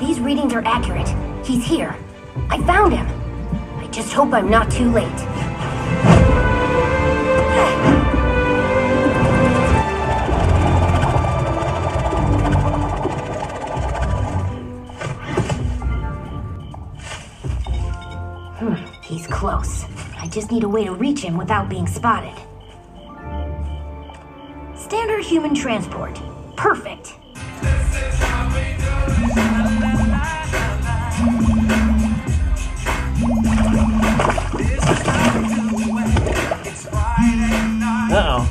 these readings are accurate, he's here. I found him. I just hope I'm not too late. Hmm, he's close. I just need a way to reach him without being spotted. Standard human transport. Perfect. Uh-oh.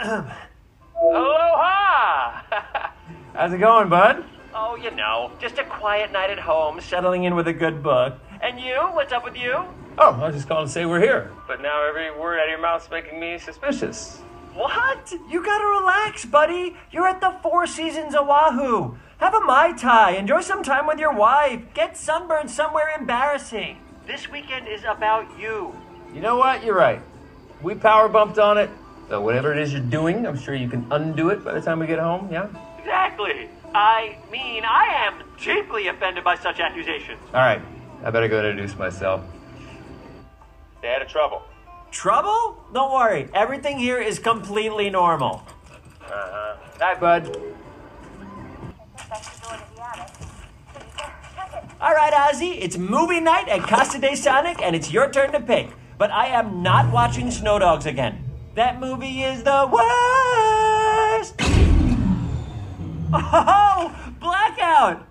Oh, Aloha! How's it going, bud? oh, you know, just a quiet night at home, settling in with a good book. And you? What's up with you? Oh, I was just calling to say we're here. But now every word out of your mouth's making me suspicious. What? You gotta relax, buddy. You're at the Four Seasons Oahu. Have a Mai Tai. Enjoy some time with your wife. Get sunburned somewhere embarrassing. This weekend is about you. You know what? You're right. We power bumped on it. So whatever it is you're doing, I'm sure you can undo it by the time we get home, yeah? Exactly. I mean, I am deeply offended by such accusations. All right. I better go introduce myself. Stay out of trouble. Trouble? Don't worry. Everything here is completely normal. Uh-huh. Night, bud. All right, Ozzy, it's movie night at Casa de Sonic, and it's your turn to pick. But I am not watching Snow Dogs again. That movie is the worst. Oh, blackout!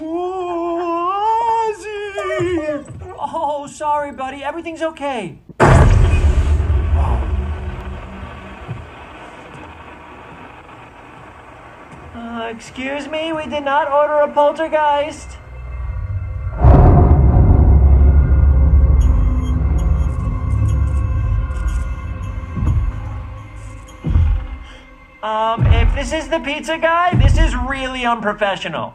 Ooh, Ozzy! Oh, sorry, buddy. Everything's okay. Uh, excuse me, we did not order a poltergeist. Um, if this is the pizza guy, this is really unprofessional.